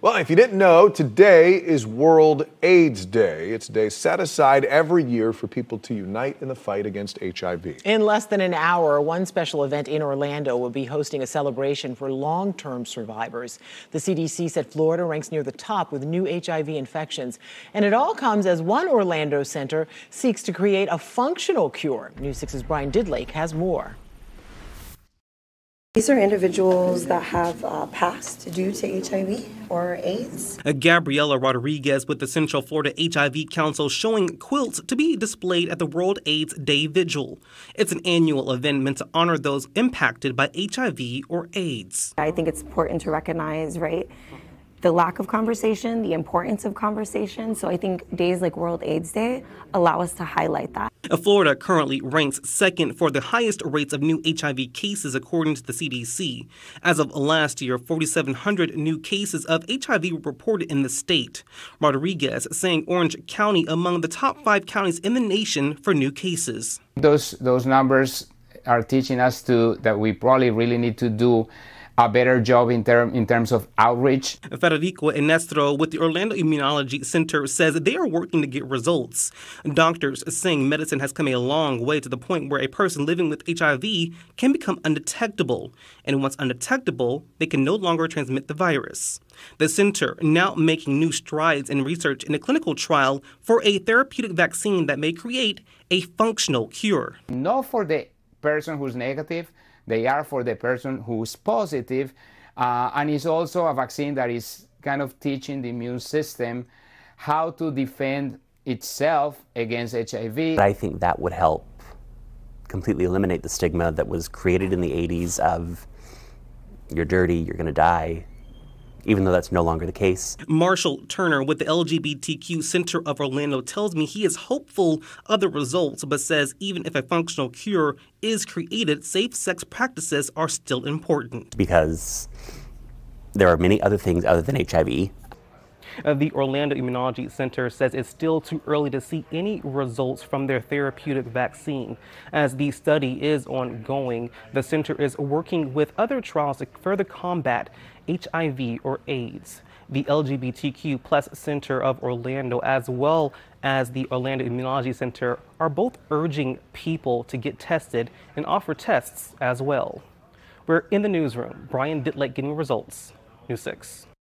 Well, if you didn't know, today is World AIDS Day. It's a day set aside every year for people to unite in the fight against HIV. In less than an hour, one special event in Orlando will be hosting a celebration for long term survivors. The CDC said Florida ranks near the top with new HIV infections. And it all comes as one Orlando center seeks to create a functional cure. News 6's Brian Didlake has more. These are individuals that have uh, passed due to HIV or AIDS. Uh, Gabriela Rodriguez with the Central Florida HIV Council showing quilts to be displayed at the World AIDS Day Vigil. It's an annual event meant to honor those impacted by HIV or AIDS. I think it's important to recognize, right? the lack of conversation, the importance of conversation. So I think days like World AIDS Day allow us to highlight that. Florida currently ranks second for the highest rates of new HIV cases according to the CDC. As of last year, 4,700 new cases of HIV were reported in the state. Rodriguez saying Orange County among the top five counties in the nation for new cases. Those those numbers are teaching us to that we probably really need to do a better job in, term, in terms of outreach. Federico Enestro with the Orlando Immunology Center says they are working to get results. Doctors saying medicine has come a long way to the point where a person living with HIV can become undetectable. And once undetectable, they can no longer transmit the virus. The center now making new strides in research in a clinical trial for a therapeutic vaccine that may create a functional cure. Not for the person who's negative, they are for the person who's positive, uh, and it's also a vaccine that is kind of teaching the immune system how to defend itself against HIV. I think that would help completely eliminate the stigma that was created in the 80s of you're dirty, you're going to die, even though that's no longer the case. Marshall Turner with the LGBTQ Center of Orlando tells me he is hopeful of the results, but says even if a functional cure is created, safe sex practices are still important. Because there are many other things other than HIV uh, the Orlando Immunology Center says it's still too early to see any results from their therapeutic vaccine. As the study is ongoing, the center is working with other trials to further combat HIV or AIDS. The LGBTQ plus Center of Orlando, as well as the Orlando Immunology Center, are both urging people to get tested and offer tests as well. We're in the newsroom. Brian Didlake getting results. News 6.